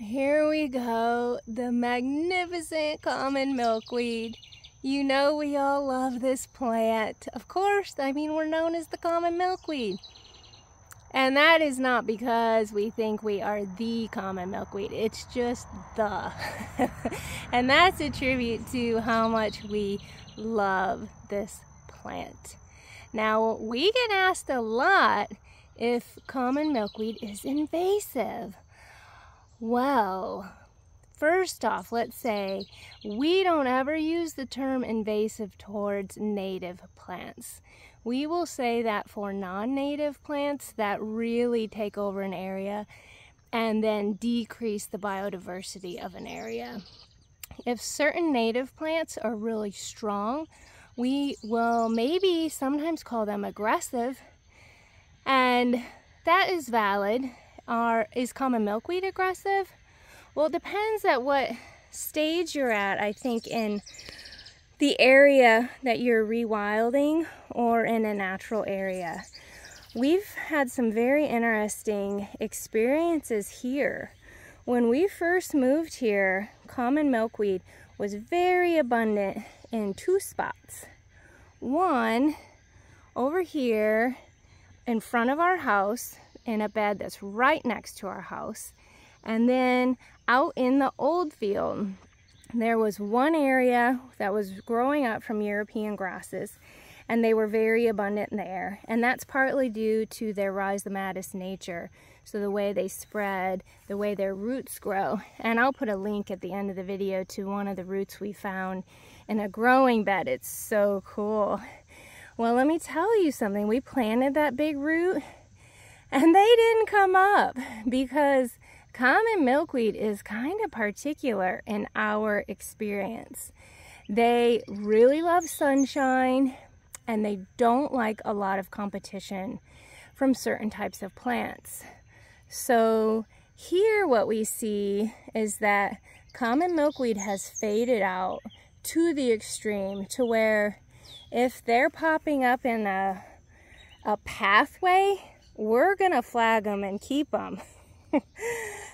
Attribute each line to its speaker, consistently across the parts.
Speaker 1: Here we go, the magnificent common milkweed. You know we all love this plant. Of course, I mean we're known as the common milkweed. And that is not because we think we are the common milkweed. It's just the. and that's a tribute to how much we love this plant. Now, we get asked a lot if common milkweed is invasive. Well, first off, let's say we don't ever use the term invasive towards native plants. We will say that for non-native plants that really take over an area and then decrease the biodiversity of an area. If certain native plants are really strong, we will maybe sometimes call them aggressive and that is valid are, is common milkweed aggressive? Well, it depends at what stage you're at, I think, in the area that you're rewilding or in a natural area. We've had some very interesting experiences here. When we first moved here, common milkweed was very abundant in two spots. One over here in front of our house in a bed that's right next to our house. And then out in the old field, there was one area that was growing up from European grasses and they were very abundant there. And that's partly due to their rhizomatous nature. So the way they spread, the way their roots grow. And I'll put a link at the end of the video to one of the roots we found in a growing bed. It's so cool. Well, let me tell you something. We planted that big root and they didn't come up because common milkweed is kind of particular in our experience. They really love sunshine and they don't like a lot of competition from certain types of plants. So here what we see is that common milkweed has faded out to the extreme to where if they're popping up in a, a pathway we're gonna flag them and keep them.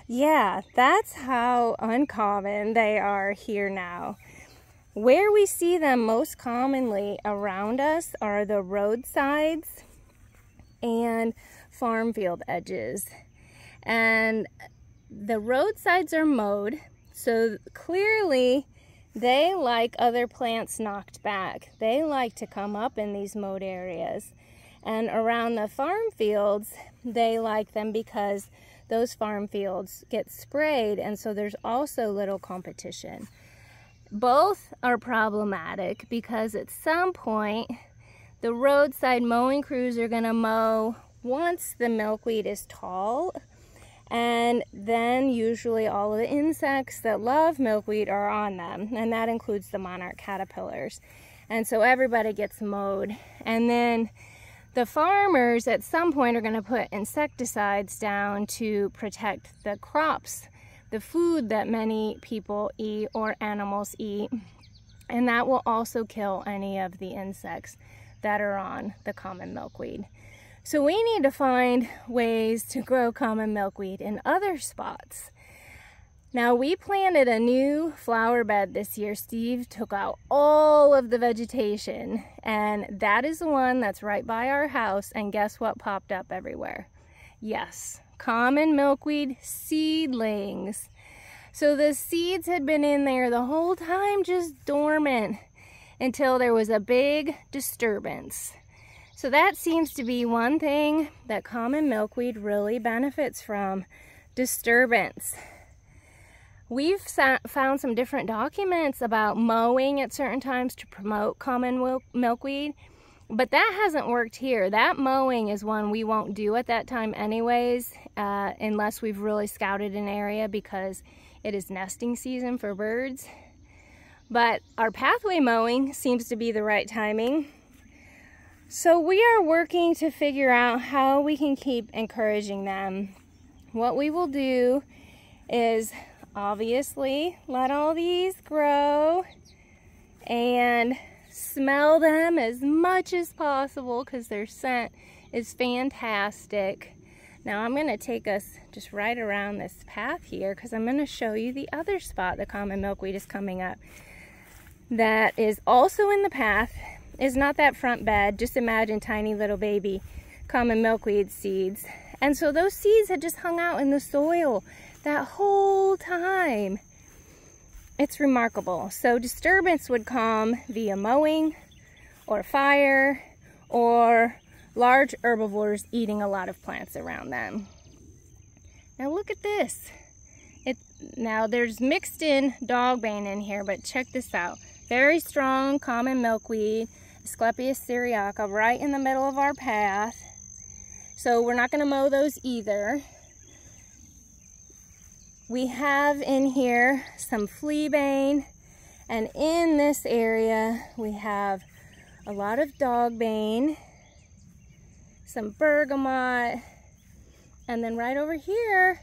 Speaker 1: yeah, that's how uncommon they are here now. Where we see them most commonly around us are the roadsides and farm field edges. And the roadsides are mowed, so clearly they like other plants knocked back. They like to come up in these mowed areas. And around the farm fields, they like them because those farm fields get sprayed and so there's also little competition. Both are problematic because at some point the roadside mowing crews are going to mow once the milkweed is tall and then usually all of the insects that love milkweed are on them and that includes the monarch caterpillars and so everybody gets mowed and then the farmers at some point are going to put insecticides down to protect the crops, the food that many people eat or animals eat. And that will also kill any of the insects that are on the common milkweed. So we need to find ways to grow common milkweed in other spots. Now we planted a new flower bed this year. Steve took out all of the vegetation and that is the one that's right by our house and guess what popped up everywhere? Yes, common milkweed seedlings. So the seeds had been in there the whole time just dormant until there was a big disturbance. So that seems to be one thing that common milkweed really benefits from, disturbance. We've found some different documents about mowing at certain times to promote common milkweed, but that hasn't worked here. That mowing is one we won't do at that time anyways, uh, unless we've really scouted an area because it is nesting season for birds. But our pathway mowing seems to be the right timing. So we are working to figure out how we can keep encouraging them. What we will do is obviously let all these grow and smell them as much as possible because their scent is fantastic. Now I'm going to take us just right around this path here because I'm going to show you the other spot the common milkweed is coming up. That is also in the path, is not that front bed. Just imagine tiny little baby common milkweed seeds. And so those seeds had just hung out in the soil that whole time. It's remarkable. So disturbance would come via mowing or fire or large herbivores eating a lot of plants around them. Now look at this. It, now there's mixed in dogbane in here, but check this out. Very strong common milkweed, Asclepias syriaca, right in the middle of our path. So we're not gonna mow those either. We have in here some fleabane, and in this area we have a lot of dogbane, some bergamot, and then right over here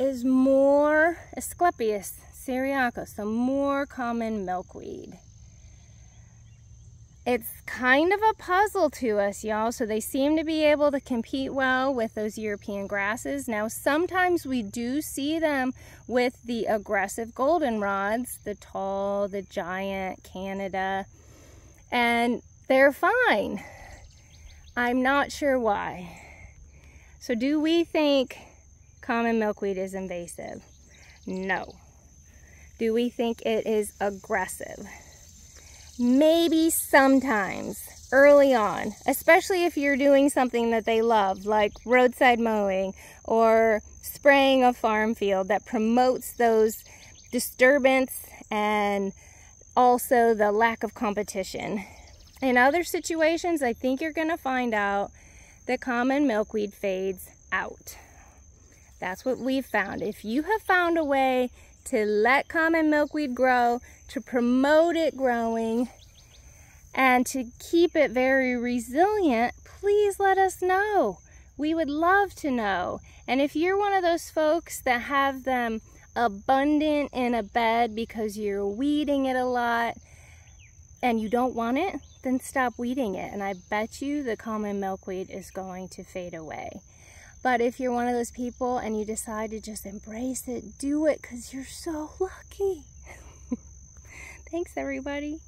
Speaker 1: is more Asclepias syriaca, some more common milkweed. It's kind of a puzzle to us, y'all, so they seem to be able to compete well with those European grasses. Now, sometimes we do see them with the aggressive goldenrods, the tall, the giant, Canada, and they're fine. I'm not sure why. So do we think common milkweed is invasive? No. Do we think it is aggressive? Maybe sometimes early on, especially if you're doing something that they love, like roadside mowing or spraying a farm field that promotes those disturbance and also the lack of competition. In other situations, I think you're going to find out that common milkweed fades out. That's what we've found. If you have found a way to let common milkweed grow, to promote it growing, and to keep it very resilient, please let us know. We would love to know. And if you're one of those folks that have them abundant in a bed because you're weeding it a lot and you don't want it, then stop weeding it. And I bet you the common milkweed is going to fade away. But if you're one of those people and you decide to just embrace it, do it because you're so lucky. Thanks, everybody.